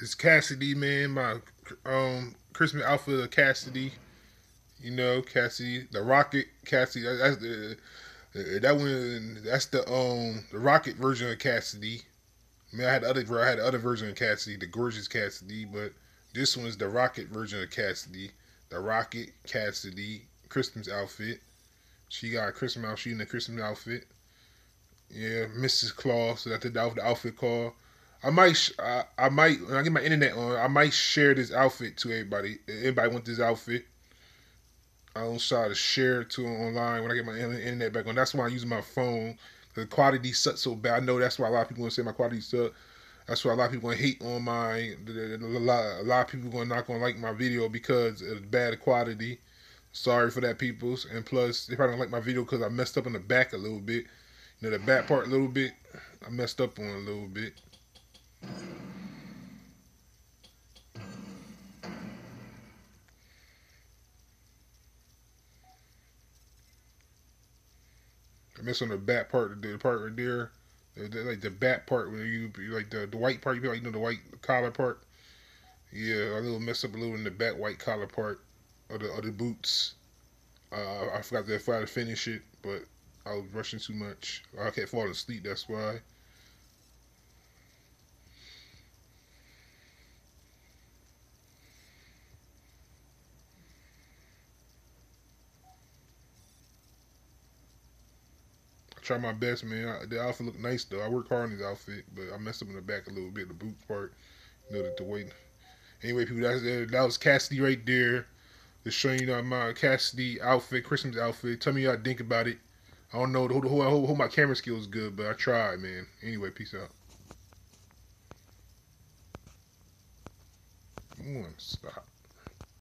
it's Cassidy, man. My um Christmas outfit of Cassidy. You know, Cassidy, the Rocker Cassidy. That's the that one. That's the um the Rocker version of Cassidy. I mean, I had the other I had the other version of Cassidy, the gorgeous Cassidy, but this one's the Rocker version of Cassidy. The Rocker Cassidy Christmas outfit. She got a Christmas outfit. She in the Christmas outfit. Yeah, Mrs. Claus. So that's the outfit called. I might, I, I might, when I get my internet on, I might share this outfit to everybody. Everybody want this outfit. I don't try to share it to online when I get my internet back on. That's why I use my phone. The quality sucks so bad. I know that's why a lot of people gonna say my quality sucks. That's why a lot of people gonna hate on my. A lot, a lot of people gonna not gonna like my video because of bad quality. Sorry for that, peoples. And plus, they probably don't like my video because I messed up in the back a little bit. You know, the back part a little bit. I messed up on a little bit. I miss on the back part, the part right there, the, the, like the back part where you like the the white part, you like you know the white collar part. Yeah, a little mess up a little in the back white collar part of the of the boots. Uh, I forgot to, forgot to finish it, but I was rushing too much. I kept falling asleep. That's why. Try my best, man. I, the outfit look nice though. I work hard on this outfit, but I messed up in the back a little bit, the boot part. You know, the, the weight. Anyway, people, that's that was Cassidy right there. Just showing you my Cassidy outfit, Christmas outfit. Tell me y'all think about it. I don't know. Hold, hold my camera skills good, but I tried, man. Anyway, peace out. One stop.